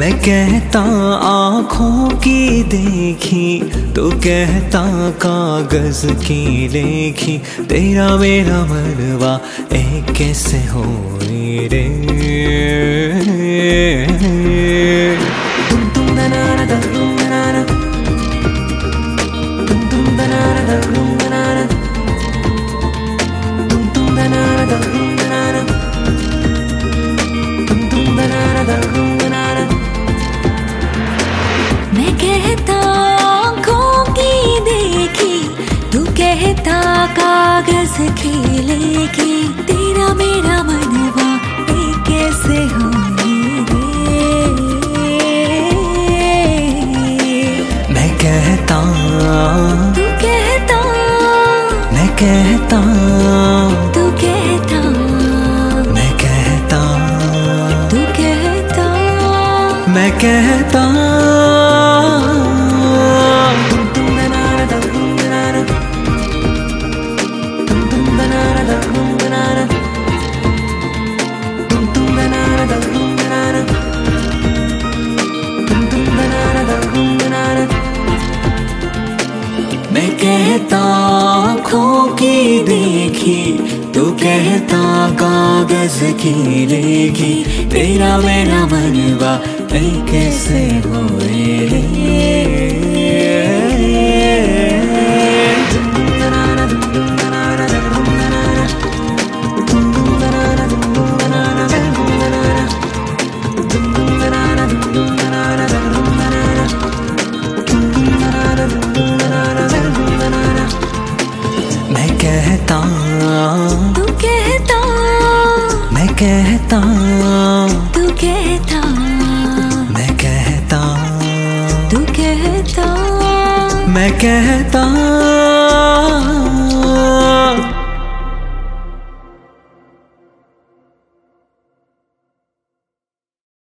मैं कहता आँखों की देखी तो कहता कागज़ की लेखी, तेरा मेरा मनवा एक कैसे हो रे? खेलेगी। तेरा मेरा मनवा कैसे मैं कहता तू कहता। मैं कहता तू कहता। मैं कहता तू कहता। मैं कहता कहता, आँखों की देखी, तू कहता, कागज़ की लेगी तेरा मेरा मनवा ऐ कैसे हो मैं तू कहता मैं कहता तू कहता मैं कहता। तू कहता। मैं कहता।